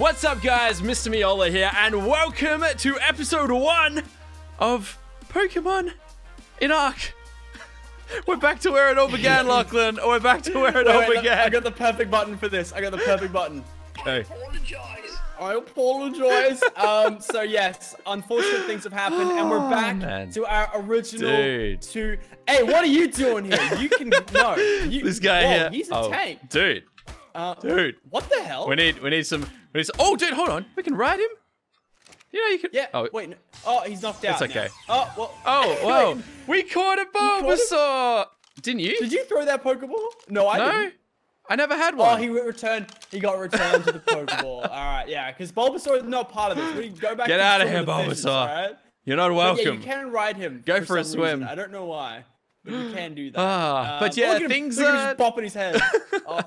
What's up, guys? Mr. Meola here, and welcome to episode one of Pokemon in Ark. We're back to where it all began, Lachlan. We're back to where it all Wait, wait, began. I got the perfect button for this. I got the perfect button. Okay. I apologize. I apologize. um, so yes, unfortunate things have happened, and we're back man. to our original. Dude. To hey, what are you doing here? You can no. You, This guy whoa, here. He's a oh, tank. dude. Uh, Dude. What the hell? We need, we need some. Need some oh, dude, hold on. We can ride him. You know, you can. yeah. Oh, wait. No. Oh, he's knocked out. It's now. okay. Oh well. Oh, wow. Wait, we caught a? Bulbasaur. Didn't you? Did you throw that Pokeball? No, I no, didn't. I never had Oh, one. he returned. He got returned to the Pokeball. All right, yeah, because Bulbasaur is not part of this. We go back. Get out of here, the fishes, Bulbasaur. You're not But welcome. Yeah, you can ride him. Go for a some reason. swim. I don't know why, but you can do that. Ah, but Um, yeah, look at him- things look at him are- just bopping his head. oh,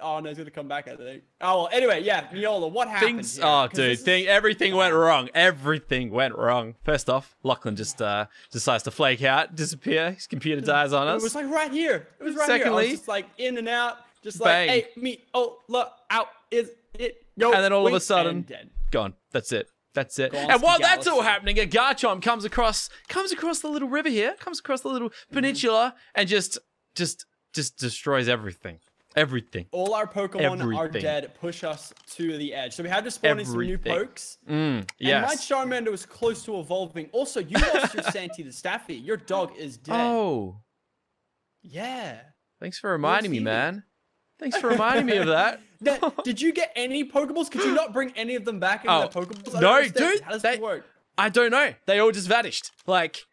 oh no, he's gonna come back. I think. Oh well. Anyway, yeah, Meola, what happened? Things, here? oh, dude, this is- thing, everything went wrong. Everything went wrong. First off, Lachlan just uh, decides to flake out, disappear. His computer dies on us. It was like right here. It was right here. I Secondly- like in and out, just Bang. like, hey, me, oh, look, out is it? Yo, And then all of a sudden- Gone. That's it. That's it. And while to that's all happening, a Garchomp comes across, comes across the little river here, comes across the little Mm-hmm. peninsula, and just, just, just destroys everything. Everything. All our Pokemon are dead. Push us to the edge. So we had to spawn in some new pokes. Mm, And my. Charmander was close to evolving. Also, you lost your Santi the Staffy. Your dog is dead. Oh, Yeah. thanks for reminding me, man. Thanks for reminding me of that. Now, did you get any Pokeballs? Could you not bring any of them back into Oh, the Pokeballs? No, understand. dude, How does they- that work? I don't know. They all just vanished. Like,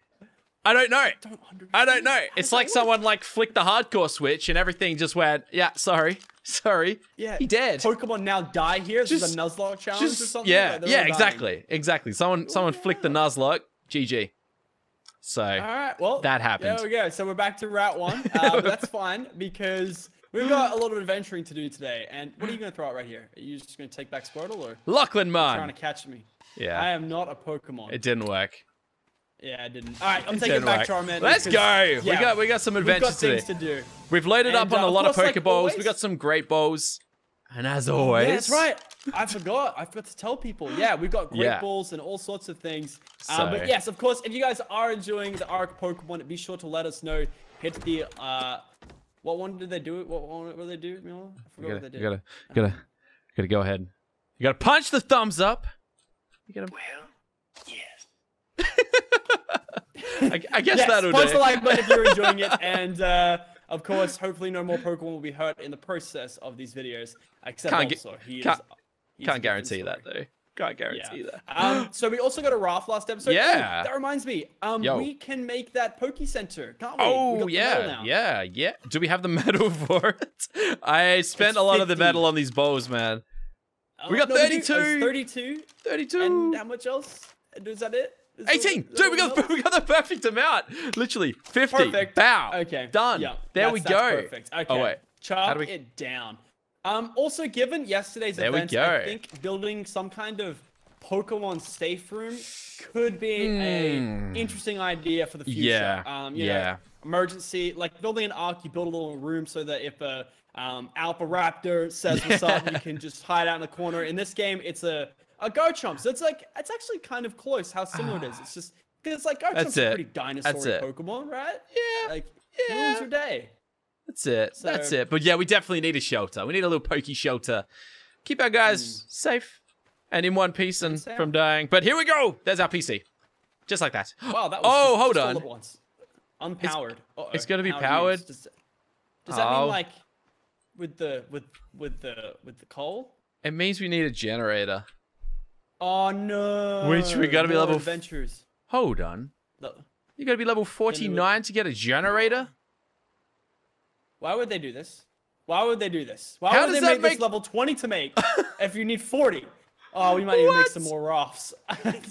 I don't know. don't. I don't know. How It's like someone like flicked the hardcore switch and everything just went, yeah, sorry, sorry. Yeah. he dead. Pokemon now die here. This is a Nuzlocke challenge or Just something. yeah, Like, yeah, all dying. exactly, exactly. Someone, someone flicked the Nuzlocke. GG. So All right, well, That happened. There we go. So we're back to Route One. Uh, that's fine because we've got a lot of adventuring to do today. And what are you going to throw out right here? Are you just going to take back Squirtle or Lachlan trying to catch me? Yeah. I am not a Pokemon. it didn't work. yeah, I didn't. All right, I'm It taking back work. Charmander. Let's go. we yeah, got we got some adventures We've got things today. to do. We've loaded up on uh, a lot of course, like Pokeballs. always- we got some great balls, and as always, Yeah, that's right. I forgot. I forgot to tell people. Yeah, we've got great Yeah. balls and all sorts of things. So- Uh, but yes, of course, if you guys are enjoying the Ark Pokemon, be sure to let us know. Hit the uh, what one did they do? What one what did they do? Milo? I forgot You what gotta, they you did. gotta, you gotta, you gotta go ahead. You gotta punch the thumbs up. You gotta. I, I guess yes, that'll punch do. the like button if you're enjoying it, and uh, of course, hopefully, no more Pokemon will be hurt in the process of these videos. Except Can't get- also, he can't- is, he's Can't guarantee that though. Can't guarantee that. Um, so we also got a raft last episode. Yeah. that reminds me. Um, Yo. we can make that Poke Center, can't we? We Oh the yeah, now. yeah, yeah. Do we have the metal for it? I spent It's a lot of the 50. metal on these bowls, man. Oh, We got no, 32. It's Thirty-two. Thirty-two. And how much else? Is that it? Is 18. is Dude, we got else? we got the perfect amount. Literally 50. Perfect. Bow. Okay. Done. Yeah. There we go. Perfect. Okay. Oh wait. Chop we- it down. Um. Also, given yesterday's There events. I think building some kind of Pokemon safe room could be Hmm. a interesting idea for the future. Yeah, Um. Yeah. Know, emergency, like building an arc, you build a little room so that if a um, Alpha Raptor says what's up, you can just hide out in the corner. In this game, it's a a Garchomp, so it's like it's actually kind of close how similar it is. It's just because it's like That's Garchomp's a pretty dinosaur That's. Pokemon, right? Yeah. Like, Yeah. ruins your day. That's it. That's it. But yeah, we definitely need a shelter. We need a little pokey shelter. Keep our guys hmm. safe and in one piece and from dying. But here we go. There's our PC. Just like that. Wow, that was Oh, just, hold just all on. at once. Unpowered. Uh-oh. it's gonna be How powered? Does, does that Oh. mean like with the with with the with the coal? It means we need a generator. Oh no. Which we gotta be level adventures. Hold on. No. You gotta be level 49 to get a generator? Why would they do this? Why would they do this? Why How would they that make, this level 20 to make if you need 40? Oh, we might need to make some more. 'Cause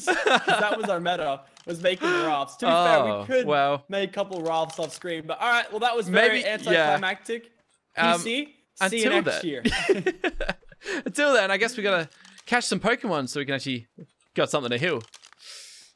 that was our meta, was making rafts. To be fair, Oh, we could well. make a couple rafts off screen. But all right, well, that was very Maybe- yeah. anticlimactic. Um, PC, see until you next then. year. Until then, I guess we gotta catch some Pokemon so we can actually got something to heal.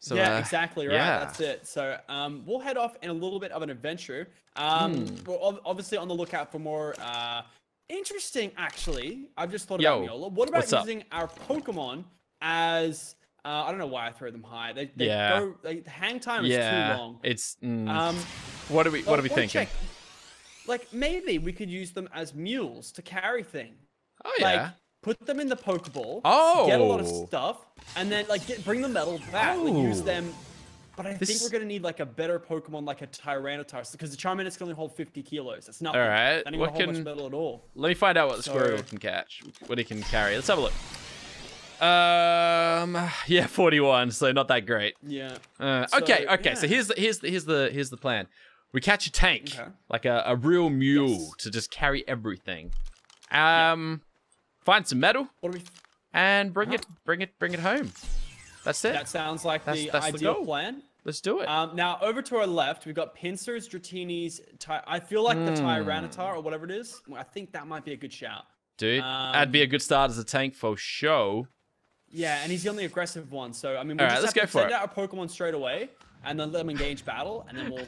So, yeah, uh, exactly right. yeah. That's it. So um, we'll head off in a little bit of an adventure. Um, Hmm. We're ob- obviously on the lookout for more uh, interesting, actually. I've just thought Yo, about Meola. What about using our Pokemon as uh, I don't know why I throw them high. They, they Yeah. go. They, hang time is yeah, too long. it's. mm, Um, what are we? What are we thinking? check, Like maybe we could use them as mules to carry things. Oh Like yeah. Put them in the Pokeball. Oh. Get a lot of stuff, and then like get, bring the metal back. Like use Oh. them. But I This- think we're gonna need like a better Pokemon, like a Tyranitar, because the Charmander can only hold 50 kilos. That's not Alright, That what hold can- much metal at all. Let me find out what the So- Squirtle can catch. What he can carry. Let's have a look. Um. Yeah, forty-one. So not that great. Yeah. Uh, So, okay. Okay. So here's the here's the here's the here's the plan. We catch a tank, Okay. like a, a real mule, Yes. to just carry everything. Um, find some metal What do we? and bring it bring it bring it home. That's it. That sounds like That's- the that's ideal goal. plan. Let's do it. Um, now over to our left, we've got Pinsirs, Dratini's. Ty- I feel like the Hmm. Tyranitar or whatever it is. I think that might be a good shout. Dude, that'd be a good start as a tank for show. Yeah, and he's the only aggressive one. So I mean, we Alright, just let's have go to for send it. out our Pokemon straight away, and then let them engage battle, and then we'll.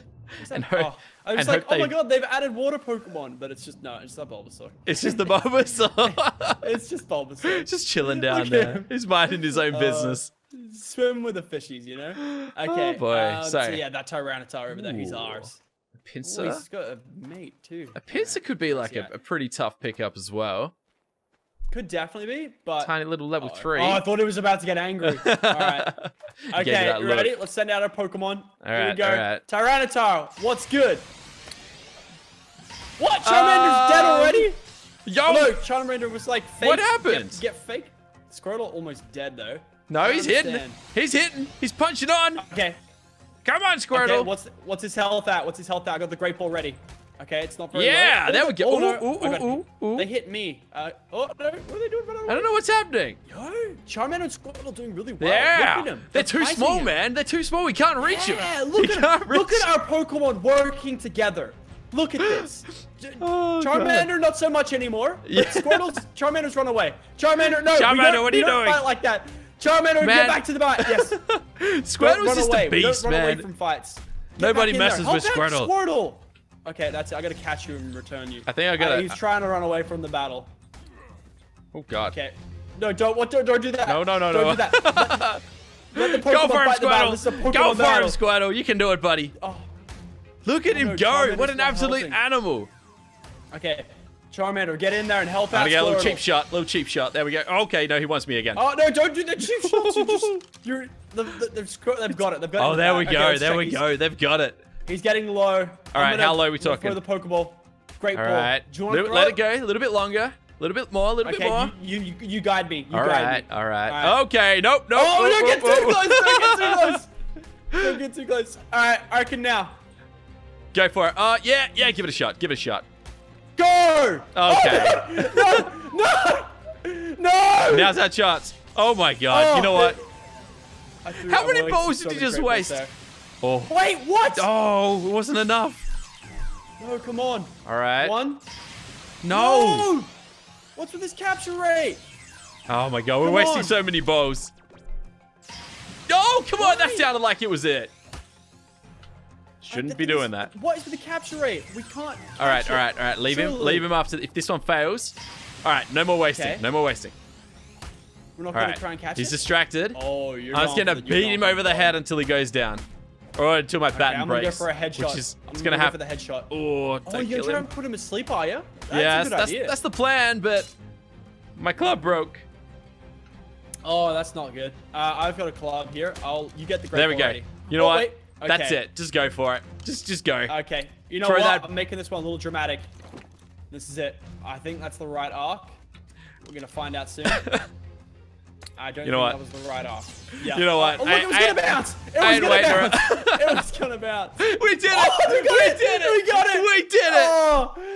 And hope- oh, I was like, oh my god, they've added water Pokemon, but it's just no, it's not Bulbasaur. It's just the Bulbasaur. It's just Bulbasaur. just chilling down Look at there. He's minding his own Uh, business. Swim with the fishies, you know. Okay. Oh boy, um, so so- yeah, that Tyranitar over there, he's ours. A Oh, Pinsir. he's got a mate too. A Pinsir could be like Yeah. a, a pretty tough pickup as well. Could definitely be, but Tiny little level three. Oh, I thought he was about to get angry. All right. Okay, you ready? Let's send out our Pokemon. Here we Alright, go. alright. Tyranitar, what's good? What? Charmander's dead Um, already? Yo! Oh, no, Charmander was like fake. What happened? Get, fake. Squirtle almost dead though. No, he's hitting. He's hitting. He's punching on. Okay. Come on, Squirtle. Okay, what's what's his health at? What's his health at? I got the Great Ball ready. Okay, it's not very Yeah, low. there we go. Oh, no, Ooh, ooh, I ooh, ooh, ooh. They hit me. Uh, oh no, what are they doing? I don't know what's happening. Yo, Charmander and Squirtle are doing really well. Yeah, Look him. they're too small, him. man. They're too small. We can't reach Yeah, them. look we at Look at our Pokemon working together. Look at this. Oh, God. Charmander, not so much anymore. Yeah. Squirtle's Charmander's run away. Charmander, no. Charmander, what are you don't doing? Fight like that. Charmander, Man. get back to the fight. Yes. Squirtle's just away. a We don't beast, run away from fights. Get Nobody back in there. messes with Squirtle. Squirtle. Okay, that's it. I gotta catch you and return you. I think I Uh, gotta- he's trying to run away from the battle. Oh God. Okay. No, don't. What? Don't, don't do that. No, no, no, don't no. do that. Let, let Go for him, battle. Squirtle. This is a Pokemon Go for him. Squirtle. You can do it, buddy. Oh, Look at Oh, him no, go. Charmander's What an absolute helping. animal. okay. Charmander, get in there and help out get a little cheap shot. Little cheap shot. There we go. Okay, no, he wants me again. Oh no! Don't do the cheap shots. You just you're the, the, they've, they've got it. They've got it. Oh, there we go. Okay, there we go. They've got it. He's getting low. All right, how low are we talking? Throw the Pokeball. Great All ball. right. Do you want to let it go. A little bit longer. A little bit more. A little bit more. Okay, you, you, you, guide me. You all guide right. me. All right. All right. Okay. Nope. Nope. Oh, oh, don't get oh, too oh, close! Don't get too close! Don't get too close. All right, I can now. Go for it. Uh, yeah, yeah. Give it a shot. Give it a shot. Go! Okay. No! No! No! Now's our chance. Oh my God. Oh, you know what? How many balls did you just waste? there. Oh. Wait, what? Oh, it wasn't enough. No, come on. All right. One. No. No! What's with this capture rate? Oh my God. We're Come wasting on. so many balls. Oh, come on. That sounded like it was it. Shouldn't Uh, be doing that. What is with the capture rate? We can't. All right, all right, all right. Leave him. Leave him after. If this one fails, all right. No more wasting. Okay. No more wasting. We're not All gonna try and catch him. He's it. distracted. Oh, you're. I'm just going gonna for the- you're beat him over the head until he goes down, or until my Okay, baton I'm gonna go for a headshot. Which is I'm it's gonna gonna go for the headshot. Oh, Oh, you're trying him. to put him asleep, are you? That's yeah, that's, that's the plan, but my club broke. Oh, that's not good. Uh, I've got a club here. I'll. You get the great There we go. ready. You know Oh, what? wait. That's it. Just go for it. Just, just go. Okay. You know Throw what? that- I'm making this one a little dramatic. This is it. I think that's the right arc. We're gonna find out soon. I don't You know think what? that was the right arc. Yeah. You know what? Oh, look, I- it was gonna bounce. It was gonna bounce. it was gonna bounce. we did it. Oh, we got it. did it. We got it. We did it.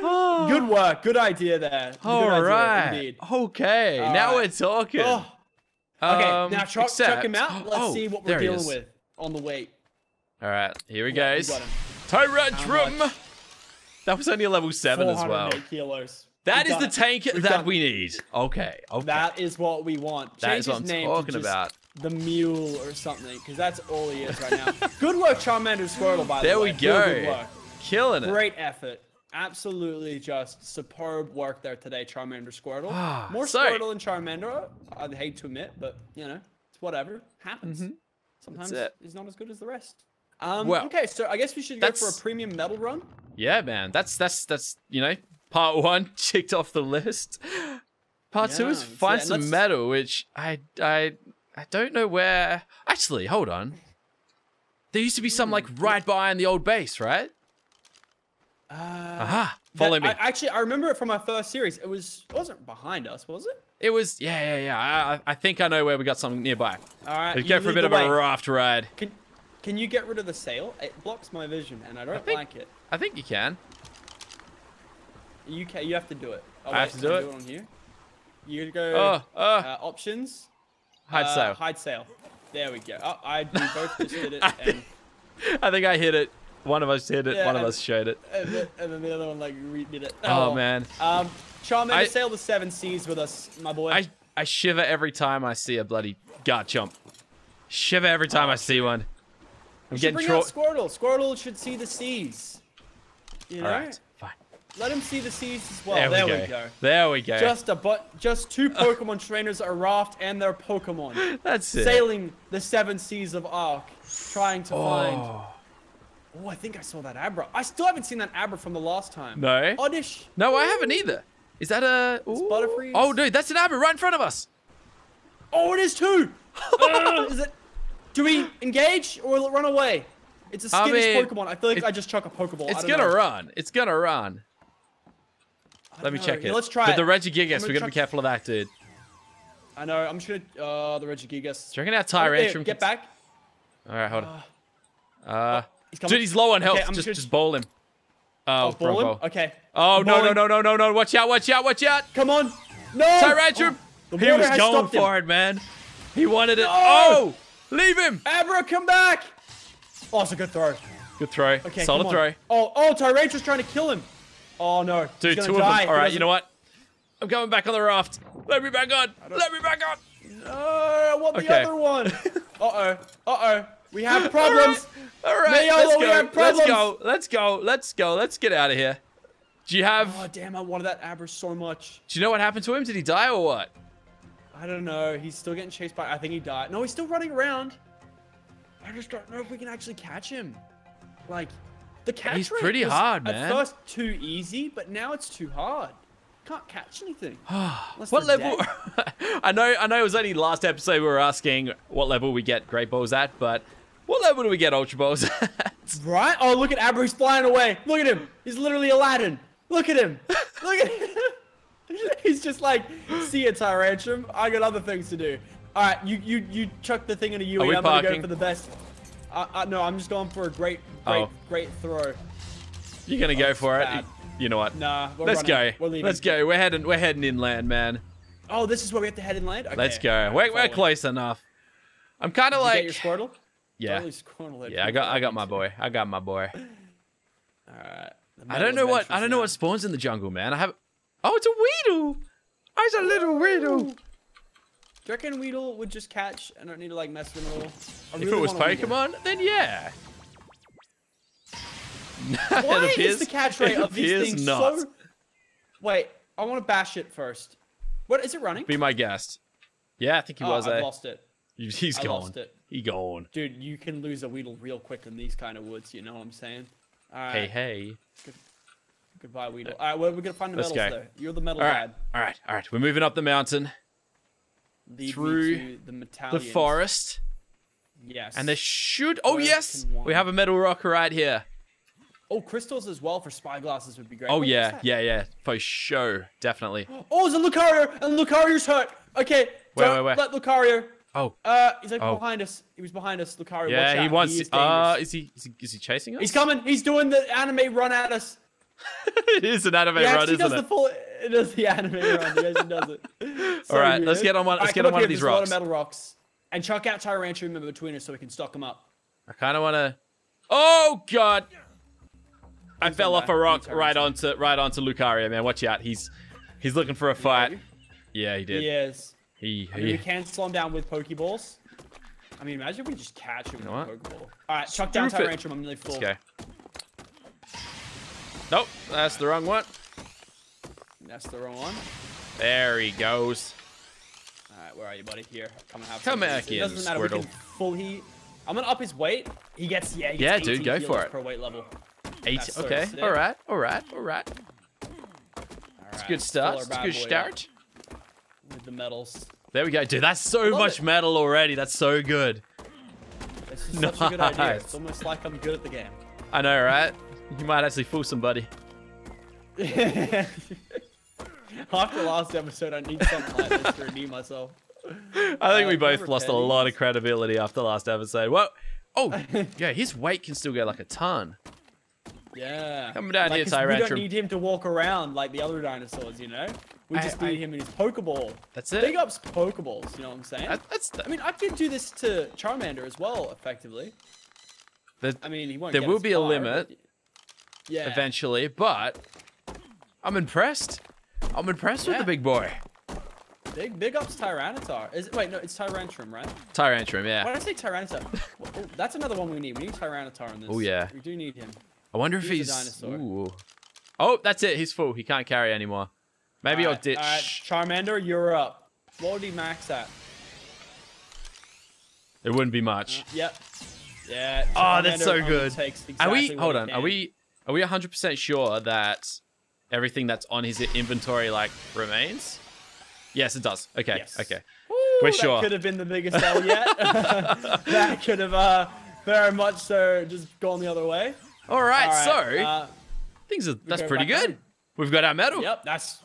Oh, good work. Good idea there. Good All idea, right. Indeed. Okay. All now right. we're talking. Oh. Okay, Um, now chuck, chuck him out. Let's oh, see what we're dealing with on the weight. All right. Here he we goes. got him. Tyrantrum. That was only a level seven as well. 408 kilos. That We've is the it. tank that we need. Okay. Okay. That is what we want. That Change is what his I'm name talking about. The mule or something, because that's all he is right now. good work, Charmander Squirtle, by there the way. There we go. Good work. Killing it. Great effort. Absolutely just superb work there today, Charmander Squirtle. Ah, More so- Squirtle than Charmander, I'd hate to admit, but you know, it's whatever. Happens. Mhm. Sometimes it. he's not as good as the rest. Um, Well, okay, so I guess we should go for a premium metal run. Yeah, man. That's that's that's you know part one ticked off the list. Part two is Yeah, so find some metal, which I I I don't know where. Actually, hold on. There used to be some like Hmm. right behind the old base, right? Uh, Aha! that- Follow me. I, actually, I remember it from our first series. It was it wasn't behind us, was it? it was yeah yeah yeah. I I- I think I know where we got something nearby. All right. Let's go for a bit of a raft ride. Can can you get rid of the sail? It blocks my vision, and I don't think- like it. I think you can. You can. You have to do it. Oh, I have wait, to do can it? On here. You go. Oh oh, uh, options. hide uh, sail. Hide sail. There we go. Oh, I we both just did it, I and, I think I hit it. One of us hit it. Yeah, one of us showed it. and, then, and then the other one like redid it. Oh, man, Um, Charmander, I- sail the seven seas with us, my boy. I I shiver every time I see a bloody Garchomp. Shiver every time Oh, I see one. I'm you should getting bring out Squirtle. Squirtle should see the seas. You know, All right. Let him see the seas as well. There, there we, we go. go. There we go. Just a but, just two Pokemon trainers, a raft, and their Pokemon That's it. sailing the seven seas of Ark, trying to find. Oh. Oh, I think I saw that Abra. I still haven't seen that Abra from the last time. No. Oddish. No, I haven't either. Is that a? It's Ooh. Oh, dude, that's an Abra right in front of us. Oh, it is too. Uh, is it? Do we engage or will it run away? It's a skittish mean, Pokemon. I feel like it- I just chuck a Pokeball. It's gonna know. run. It's gonna run. Let me don't check know. Yeah, it. let's try But it. the Regigigas, I'm we gonna gotta be careful of that, dude. I know. I'm just gonna. Uh, the Regigigas. you reckon our Oh, Tyrantrum? get back. All right, hold on. Uh, Uh, he's dude, he's low on health. Okay, I'm just, just- just bowl him. Oh, Oh, wrong ball him? bowl. Okay. Oh no, no, no, no, no, no! Watch out! Watch out! Watch out! Come on. No. Tyrantrum! Oh, he was going stopped him. for it, man. He wanted it. No! Oh! Leave him! Abra, come back. Oh, it's a good throw. Good throw. Okay, Solid throw. Oh, oh, Tyrantru's trying to kill him. Oh no. Dude, two of die. them. All right, you know what? I'm coming back on the raft. Let me back on. Let me back on. No, I want the other one. Uh oh. Uh oh. We have problems. All right, Mayo, let's we go. have Let's go. Let's go. Let's go. Let's get out of here. Do you have? Oh damn! I wanted that Abra so much. Do you know what happened to him? Did he die or what? I don't know. He's still getting chased by. I think he died. No, he's still running around. I just don't know if we can actually catch him. Like, the catch He's rate pretty was hard, At man. first, too easy, but now it's too hard. Can't catch anything. What level? I know. I know. It was only last episode we were asking what level we get Great Balls at, but what level do we get Ultra Balls at? Right? Oh, look at Abra. He's flying away. Look at him. He's literally Aladdin. Look at him. Look at him. He's just like, see ya, Tyrantrum. I got other things to do. All right, you you you chuck the thing in a Yui. I'm gonna go for the best. Uh, uh, no, I'm just going for a great, great, Oh. great throw. You're gonna go it's for it. You know what? Nah, we're Let's running. go. Let's go. We're heading. We're heading inland, man. Oh, this is where we have to head inland. Okay. Let's go. alright, We're, we're close enough. I'm kind of like. get your Squirtle? yeah. Squirtle Yeah. I got. I got my boy. I got my boy. All right. I don't know what. I don't know what spawns in the jungle, man. I have. Oh, it's a Weedle. Oh, it's a little Weedle. Do you reckon Weedle would just catch? I don't need to like mess with him at all. I If really it was want a Weedle. Pokemon, then yeah. Why it appears, is the catch rate of these things not. so? Wait, I want to bash it first. What is it running? Be my guest. Yeah, I think he oh, was. I've eh? lost it, He's he's I gone. lost it. He gone. dude. You can lose a Weedle real quick in these kind of woods. You know what I'm saying? All right. Hey hey. Goodbye, Weedle. All right, well, we're gonna find the Let's metals go. though. You're the metal All right, dad. all right, all right. We're moving up the mountain, Through the the forest, Yes. and there should. Oh Where yes, we have a metal rock right here. Oh, crystals as well for spy glasses would be great. Oh Wait, what's yeah, yeah, yeah, for sure, definitely. Oh, it's a Lucario, and Lucario's hurt. Okay, Wait, don't where, where? let Lucario. Oh Uh, he's like Oh. behind us. He was behind us, Lucario. watch yeah, he out. wants. He is uh, is he, is he is he chasing us? He's coming. He's doing the anime run at us. it is an anime He run, isn't does it? the full. It does the anime run. He actually does it. So All right, let's get on one- let's right, get on one of these there's a lot rocks. metal rocks. And chuck out Tyrantrum in between us so we can stock them up. I kind of want to. Oh god! I fell off a rock right onto right onto Lucario, man. Watch out, he's he's looking for a fight. Yeah, he did. He is. He I mean, he. we can slow him down with Pokeballs. I mean, imagine if we just catch him know with a Pokeball. All right, chuck down Spoof it. Tyrantrum. I'm nearly full. Go. Nope, that's the wrong one. That's the wrong one. There he goes. All right, where are you, buddy? Here, come and have Come back. In, doesn't matter. We Squirtle. can full heat. I'm gonna up his weight. He gets yeah. He Yeah, gets dude, go for it. Per weight level. Eight. Okay. sick. All right. All right. All right. All right, Good start. It's a good start. With the metals. There we go, dude. That's so much it. metal already. That's so good. This is such a good idea. It's almost like I'm good at the game. I know, right? You might actually fool somebody. After last episode, I need something like this to redeem myself. I think Uh, we both lost a lot of credibility after last episode. Whoa. Oh, yeah, his weight can still go like a ton. Yeah. Come down here, 'cause We Tyrantrum. don't need him to walk around like the other dinosaurs, you know? We I- just I- need him in his Pokeball. That's it. Big ups Pokeballs, you know what I'm saying? That- that's the, I mean, I could do this to Charmander as well, effectively. the- I mean, he won't. There will be a limit but- Yeah. eventually, but I'm impressed. I'm impressed with the big boy. Big, big ups Tyranitar. Is it, wait, no, it's Tyrantrum, right? Tyrantrum, Why yeah. did I say Tyranitar? Well, oh, that's another one we need. We need Tyranitar in this. Oh, yeah. We do need him. I wonder if He's he's. a dinosaur. Ooh. Oh, that's it. He's full. He can't carry anymore. Maybe I'll ditch. Charmander, you're up. What would he max at? It wouldn't be much. Uh, yep. Yeah. Oh, that's so good. takes Are we? Hold on. Are we? Are we 100% sure that everything that's on his inventory like remains? Yes, it does. Okay. Yes. Okay. Woo, We're that sure. could have been the biggest L yet. that could have uh, very much so just gone the other way. All right. Alright, so uh, things are. That's go pretty good. home. We've got our metal. yep, that's.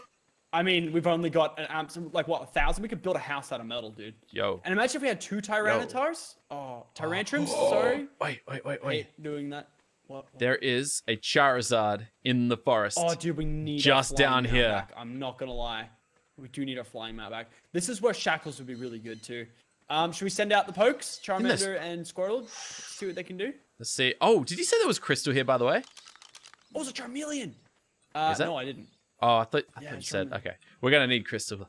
I mean, we've only got an amp, like what a thousand. We could build a house out of metal, dude. Yo. And imagine if we had two Tyranitars. Oh, Tyrantrums. Sorry. Wait. Wait. Wait. Wait. Hate doing that. What? what? There is a Charizard in the forest. Oh, dude, we need Just flying down here. Back. I'm not gonna lie, we do need a flying mount back. This is where Shackles would be really good too. Um, should we send out the pokes. Charmander and Squirtle, see what they can do? Let's see. Oh, did you say there was crystal here, by the way? Oh, it's a Charmeleon. Uh, Is that- no, I didn't. Oh, I thought, I Yeah, thought you said. Okay, we're gonna need crystal.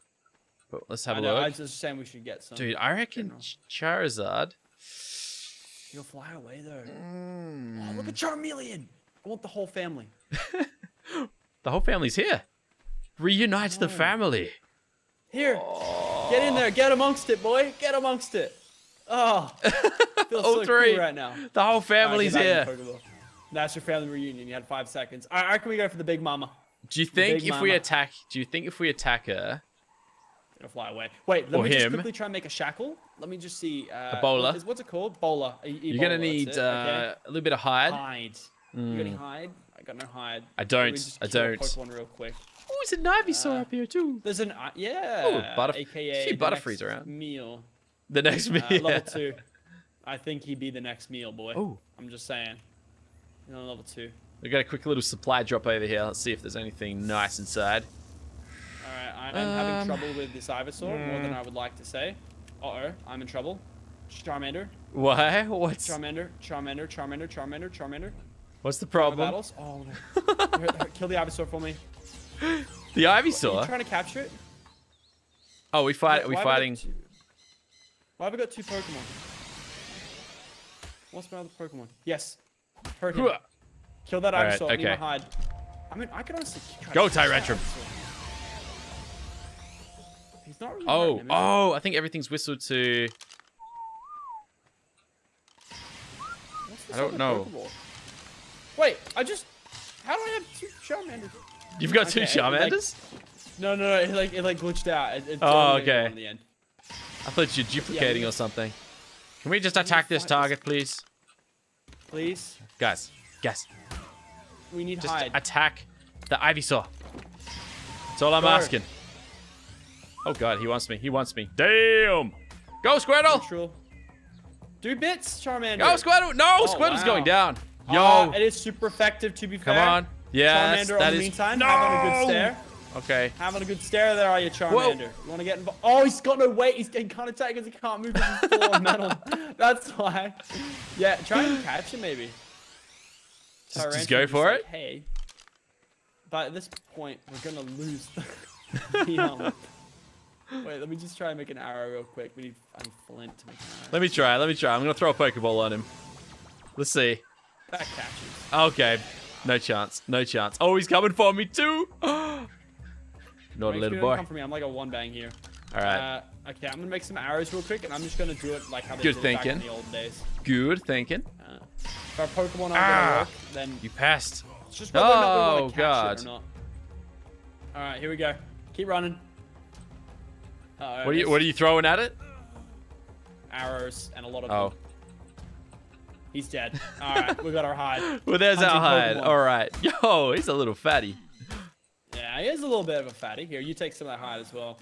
But let's have I a know, I was just saying we should get some. Dude, I reckon. Charizard. You'll fly away though. Hmm. Oh, look at Charmeleon. I want the whole family. The whole family's here. Reunite the Oh. family. Here, get in there, get amongst it, boy, get amongst it. Oh, feels All so three. cool right now. The whole Alright, family's get back here. in the Pokeball. That's your family reunion. You had five seconds. All right, all right, can we go for the big mama? Do you think big if we attack? Do you think if we attack her? Gonna fly away. Wait, let Or me just quickly try and make a shackle. Let me just see. Uh, A bola? what is- what's it called? Bola. E- You're gonna need uh, okay. a little bit of hide. hide. You got any hide? I got no hide. I don't. I don't. Pokemon real quick. Oh, it's a Ivysaur Uh, up here too. There's an uh, yeah. Butterf- AKA few the Butterfrees around. Meal. The next Uh, meal. Level two. I think he'd be the next meal, boy. Oh. I'm just saying. You know, level two. We got a quick little supply drop over here. Let's see if there's anything nice inside. Right, I'm Um, having trouble with this Ivysaur more than I would like to say. Uh oh, I'm in trouble. Charmander, Why? What's Charmander, Charmander, Charmander, Charmander, Charmander. what's the Problem. Battles. Oh no. Kill the Ivysaur for me. The Are you Ivysaur. trying to capture it? Oh, we fight. Why- we why have I got fighting. two- Why have I got two Pokemon? What's my other Pokemon? Yes. Hurt him. Kill that Ivysaur. My okay. hide. I mean, I could honestly try Go, Tyrantrum. He's not really Oh, him, oh! I think everything's whistled to. I don't know. Pokeball? Wait, I just. How do I have two Charmanders? You've got two Okay, like- Charmanders. No, no, no. It like it like glitched out. It, it Oh, okay. In the end. I thought you're duplicating we- or something. Can we just attack this this- target, please, Please, guys? Guys, we need just hide. attack the Ivysaur. That's all I'm Go. asking. Oh god, he wants me. He wants me. Damn! Go Squirtle! Neutral. Do bits, Charmander. Go Squirtle! No, Oh, Squirtle's wow. going down. Yo, Uh, it is super effective to be come fair. on. Yeah, Charmander, that in the is. meantime, no! having a good stare. Okay. Having a good stare there, are you, Charmander? You want to get involved? Oh, he's got no weight. He's getting kind of tight because he can't move full metal. That's why. Yeah, try and catch him maybe. Just- just go for like, it? Hey. But at this point, we're gonna lose the, Wait, let me just try and make an arrow real quick. We need, I need flint to make an arrow. Let me try. Let me try. I'm gonna throw a Pokeball on him. Let's see. That catches. Okay. No chance. No chance. Oh, he's coming for me too. Not a little sure you don't boy. Come for me. I'm like a one bang here. All right. Uh, okay, I'm gonna make some arrows real quick, and I'm just gonna do it like how they Good did it back in the old days. Good thinking. Uh, if our Pokemon aren't Ah. gonna work, then You passed. it's just whether or not we Oh, wanna catch God. it or not. All right, here we go. Keep running. Uh, What are you What are you throwing at it? Arrows and a lot of Oh. them. He's dead. All right, we got our hide. Well, there's our hide. Pokemon. All right. Yo, he's a little fatty. Yeah, he is a little bit of a fatty. Here, you take some of that hide as well.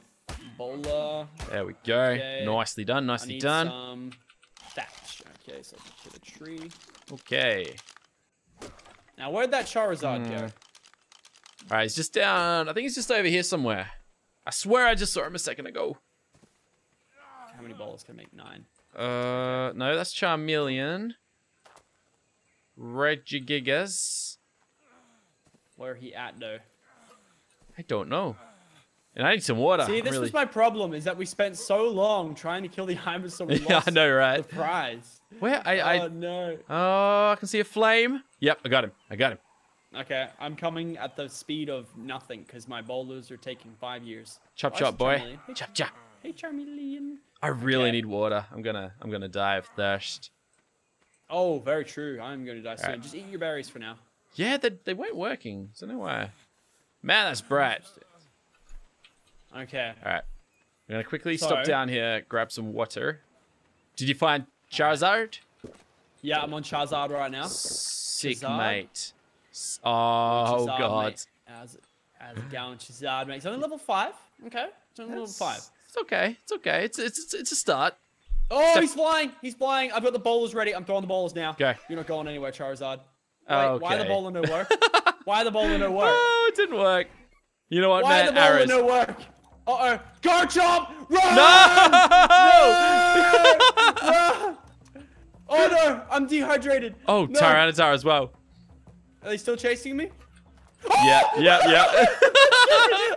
Bola. There we go. Okay. Nicely done. Nicely done. some thatch. Okay, so kill a tree. Okay. Now, where'd that Charizard go? Hmm. All right, he's just down. I think he's just over here somewhere. I swear I just saw him a second ago. How many balls can I make? Nine. Uh, no, that's Charmeleon. Regigigas. Where he at though? I don't know. And I need some water. See, I'm this really... was my problem: is that we spent so long trying to kill the Ivysaur, we Yeah, I know, right? the prize. Where I, I oh no. oh, I can see a flame. Yep, I got him. I got him. Okay, I'm coming at the speed of nothing because my bolas are taking five years. Chop Oh, chop, boy. Charmeleon. Hey, Chop chop. Hey, Charmeleon. I really Okay. need water. I'm gonna I'm gonna die of thirst. Oh, very true. I'm going to die soon. Alright. Just eat your berries for now. Yeah, they they weren't working. So no why. Man, that's bright. Okay. All right. I'm gonna quickly So- stop down here, grab some water. Did you find Charizard? Yeah, I'm on Charizard right now. Sick, Charizard? mate. Oh Charizard, god. mate. As, as down Charizard, mate. It's only level five. Okay. It's only level five. It's okay. It's okay. It's it's it's, a start. Oh, he's flying. He's flying. I've got the bolas ready. I'm throwing the bolas now. Okay. You're not going anywhere, Charizard. Wait, why the bola no work? why the bola no work? Oh, it didn't work. You know what, Why man? the bola no work? Uh-oh. Garchomp! Run! No! Run! Oh no, I'm dehydrated. oh, no. Tyranitar as well. Are they still chasing me? Yeah, yeah, yeah.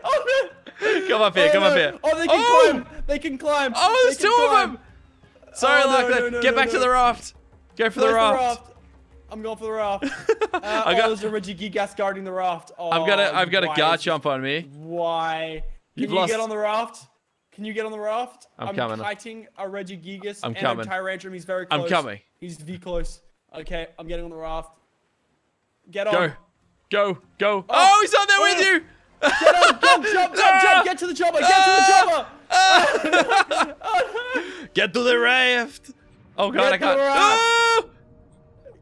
oh no! come up here, oh, come no. up here. Oh, they can Oh! climb. They can climb. Oh, there's two of them. Sorry, Oh, no, Lachlan. no, no, Get back to the raft. Go for Where's the raft. I'm going for the raft. Uh, I oh, got- there's a Regigigas guarding the raft. Oh, I've got a I've got a Garchomp on me. Why? Can You've you lost- get on the raft? Can you get on the raft? I'm coming. kiting a Regigigas I'm and coming. a Tyrantrum. He's very I'm coming. He's V close. Okay, I'm getting on the raft. Get on. Go. Go. Go. Oh, he's on there with Oh. you. Get on. Jump, jump, jump, Ah. jump. Get to the chopper. Get to the chopper. Get to the raft. Oh god, Get I to can't. the raft. Oh!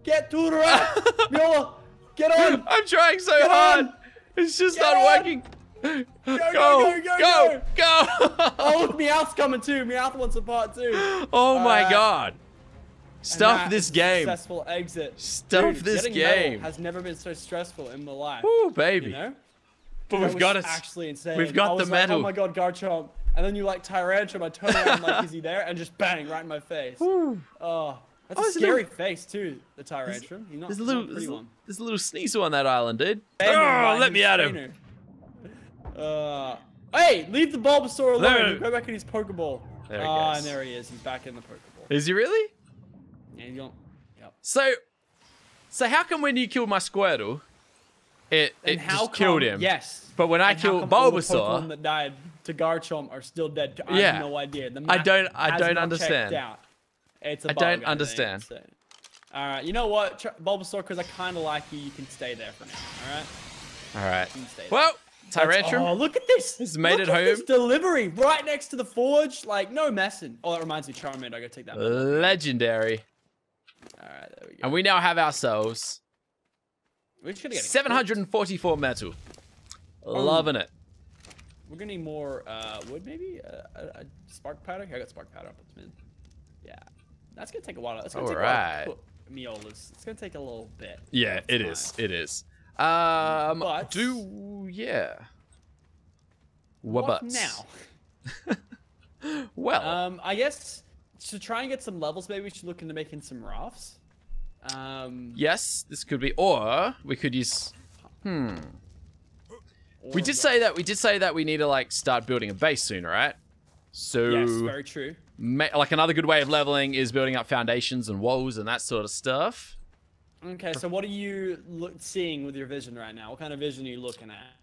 Get to the raft. Meola, get on. I'm trying so Get hard. on. It's just Get not on. working. Go, go, go, go, go, go. go. Oh, look, Meowth's coming too. Meowth wants a part too. Oh my god. Stuff this game. Successful exit. Stuff Dude, this game. has never been so stressful in my life. Ooh, baby. You know? But That we've got it. Actually insane. We've got the like, metal. oh my god, Garchomp. And then you like Tyrantrum. I turn around like, is he there? And just bang right in my face. Ooh. Oh, that's Oh, a scary little- face too. The Tyrantrum. He's not, There's a little, there's, a- one. there's a little Sneasel on that island, dude. Oh, let me at him. Uh, hey, leave the Bulbasaur alone. Go back in his Pokeball. There he Ah, goes. and there he is. He's back in the Pokeball. Is he really? And you don't. Yep. So, so how come when you killed my Squirtle, it And it how just killed him? Yes. But when I killed come all the Bulbasaur- Pokemon that died to Garchomp are still dead. I Yeah. have no idea. The I don't- I don't understand. It's a I don't understand. so. All right, you know what, Ch- Bulbasaur, because I kind of like you, you can stay there for now. All right, All right. you can stay there. Well, Tyrantrum. Oh, look at this! He's made Look it at This home. delivery right next to the forge, like no messing. Oh, that reminds me, Charmander. I gotta take that. Legendary. All right, there we go. And we now have ourselves We're just gonna get 744 metal. Loving it. We're gonna need more uh, wood, maybe uh, a, a spark powder. Here, I got spark powder. I'll put some in. Yeah, that's gonna take a while. That's gonna take a Alright. while. to. It's gonna take a little bit. Yeah, it fine. is. It is. Um, But- do yeah. What What now? Well, Um, I guess to try and get some levels, maybe we should look into making some rafts. Um, yes, this could be, or we could use. Hmm. We did say that. We did say that we need to like start building a base soon, right? So, Yes, very true. ma- like another good way of leveling is building up foundations and walls and that sort of stuff. Okay, so what are you look, seeing with your vision right now? What kind of vision are you looking at?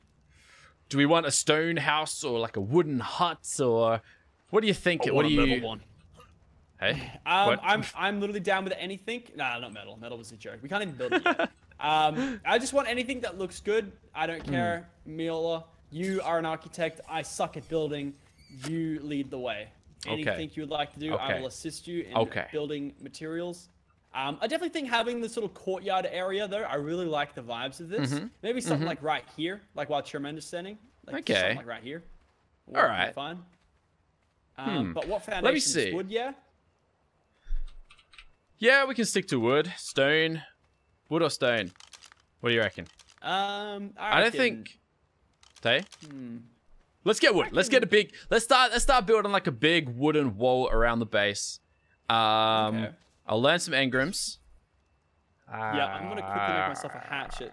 Do we want a stone house or like a wooden hut or what do you think? I what do you? metal one. Hey, Um, I'm I'm literally down with anything. Nah, not metal. Metal was a joke. We can't even build it yet. um, I just want anything that looks good. I don't Hmm. care. Meola, you are an architect. I suck at building. You lead the way. Okay. Anything you would like to do, I will assist you in Okay. building materials. Um, I definitely think having this little courtyard area, though, I really like the vibes of this. Maybe something like right here, like while Tremendous standing. Like. Okay. Something like right here. Would be Alright. Fine. Um, Hmm. But what foundation? see. Wood, yeah. Yeah, we can stick to wood, stone, wood or stone. What do you reckon? Um, I don't think. Tay, Hmm. let's get wood. Let's get a big. Let's start. Let's start building like a big wooden wall around the base. Um, Okay. I'll learn some engrams. Yeah, I'm gonna quickly make myself a hatchet.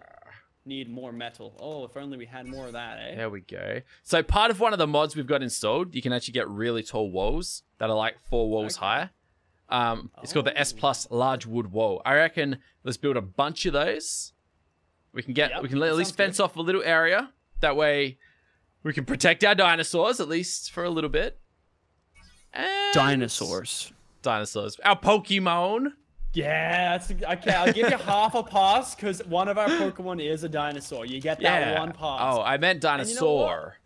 Need more metal. Oh, if only we had more of that, eh? There we go. So part of one of the mods we've got installed, you can actually get really tall walls that are like four walls Okay. higher. Um, it's called the S Oh. plus large wood wall. I reckon let's build a bunch of those. We can get Yep, we can at least sounds good. fence off a little area. That way, we can protect our dinosaurs at least for a little bit. And Dinosaurs. dinosaurs, our Pokemon. Yeah, that's okay. I'll give you half a pass because one of our Pokemon is a dinosaur. You get that Yeah. one pass. Oh, I meant you know dinosaur.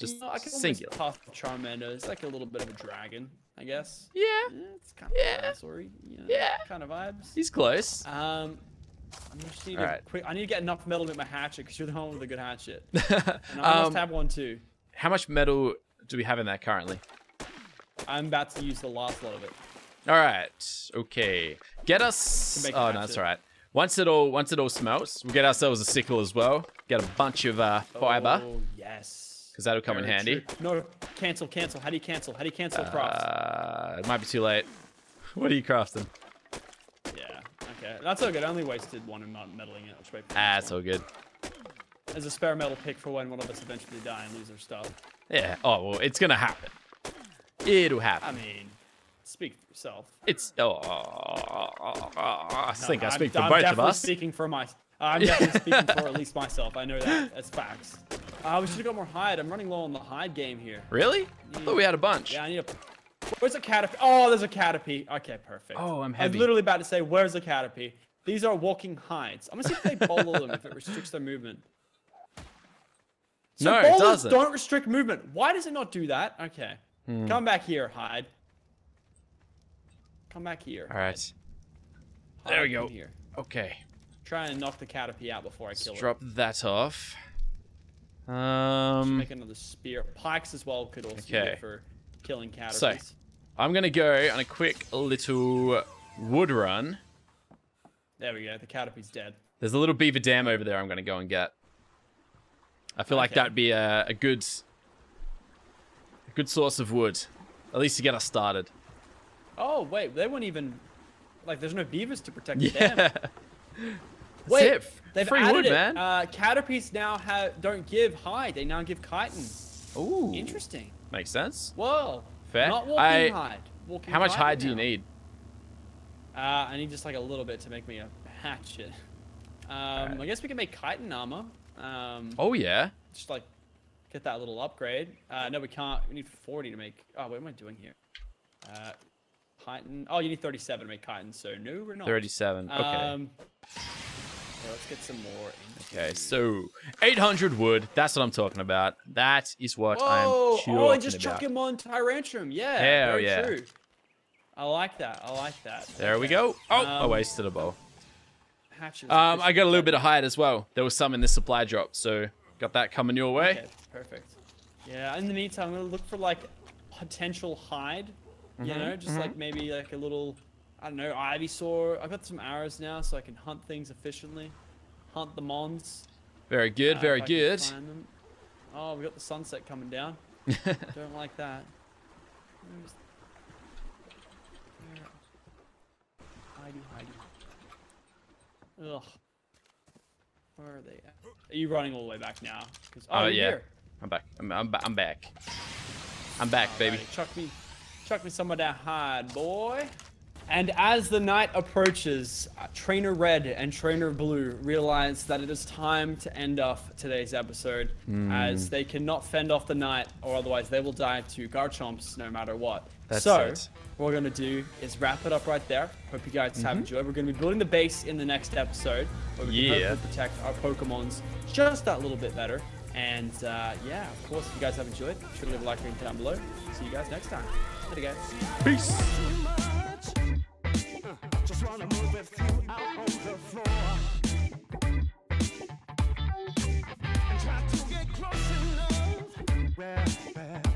Just You know, I can almost singular. pass Charmander. It's like a little bit of a dragon, I guess. Yeah, Yeah, it's kind of Yeah. dinosaur you know, Yeah. kind of vibes. he's close. Um, I just need Alright. to quick. I need to get enough metal to make my hatchet because you're the one with a good hatchet, and I must Um, have one too. How much metal do we have in that currently? I'm about to use the last lot of it. All right. Okay. Get us. Oh a no, that's all right. Once it all once it all smelts, we'll get ourselves a sickle as well. Get a bunch of uh, fiber Oh yes. 'Cause that'll come in handy. true. No, cancel, cancel. How do you cancel? How do you cancel? Uh, it might be too late. What are you crafting? yeah. Okay. That's all good. I only wasted one and not meddling it. I'll just wait for the Ah, it's all good. As a spare metal pick for when one of us eventually die and lose our stuff. Yeah. Oh well, it's gonna happen. It'll happen. I mean, speak for yourself. It's. Oh, I think I I'm- speak for I'm both of us. speaking for my. I'm definitely speaking for at least myself. I know that. That's facts. Uh, we should have got more hide. I'm running low on the hide game here. Really? I thought we had a bunch. Yeah, I need a. Where's a caterpie? Oh, there's a caterpie. Okay, perfect. Oh, I'm heavy. I heavy. was literally about to say, where's a caterpie? These are walking hides. I'm gonna see if they bolo them if it restricts their movement. So No, it doesn't. don't restrict movement. Why does it not do that? Okay. Hmm. Come back here, hide. Come back here. All right. Hide, there we go. Here. Okay. Try and knock the caterpie out before I Let's kill it. drop that off. Um. Make another spear. Pikes as well could also be Okay. good for killing caterpies. So, I'm gonna go on a quick little wood run. there we go. The caterpie's dead. There's a little beaver dam over there. I'm gonna go and get. I feel like that'd be a, a good, a good source of wood, at least to get us started. Oh wait, they weren't even like. There's no beavers to protect the Yeah. dam. Wait, it. they've Free added wood, it. man. Uh, caterpies now have don't give hide. They now give chitin. Ooh. Interesting. Makes sense. Whoa. Fair. Not walking I- hide. Walking How much chitin hide do you need? Uh, I need just like a little bit to make me a hatchet. Um, I guess we can make chitin armor. Um, Oh yeah. just like get that little upgrade. Uh, no, we can't. We need 40 to make. Oh, what am I doing here? Uh, chitin. Oh, you need 37 to make chitin. So no, we're not. 37. Okay. Um, yeah, let's get some more. Okay, so 800 wood. That's what I'm talking about. That is what Whoa! I'm talking Oh, and just about. chuck him on Tyrantrum. Yeah. Hell very yeah. True. I like that. I like that. There we go. Oh, I Um, wasted a bow. Hatches. Um, I got a little bit of hide as well. There was some in this supply drop, so got that coming your way. Okay, perfect. Yeah. In the meantime, I'm gonna look for like potential hide. You Mm-hmm, know, just like maybe like a little, I don't know, Ivysaur. I've got some arrows now, so I can hunt things efficiently. Hunt the mons. Very good, uh, very if I can good. Oh, we got the sunset coming down. Don't like that. Where's... Where... Hidey, hidey. Ugh. Where are they at? Are you running all the way back now? oh, Oh, yeah. here. I'm back. I'm, I'm, I'm back. I'm back, baby. Chuck me, chuck me some of that hide, boy. And as the night approaches, uh, Trainer Red and Trainer Blue realize that it is time to end off today's episode, Hmm. as they cannot fend off the night, or otherwise they will die to Garchomps no matter what. That's so, it. what we're gonna do is wrap it up right there. Hope you guys Mm-hmm. have enjoyed. We're gonna be building the base in the next episode, where we can hopefully protect our Pokemons just that little bit better. And uh, yeah, of course, if you guys have enjoyed, be sure to leave a like rating down below. See you guys next time. Later, guys. Peace. Just wanna move with you out on the floor. And try to get close enough. Where, where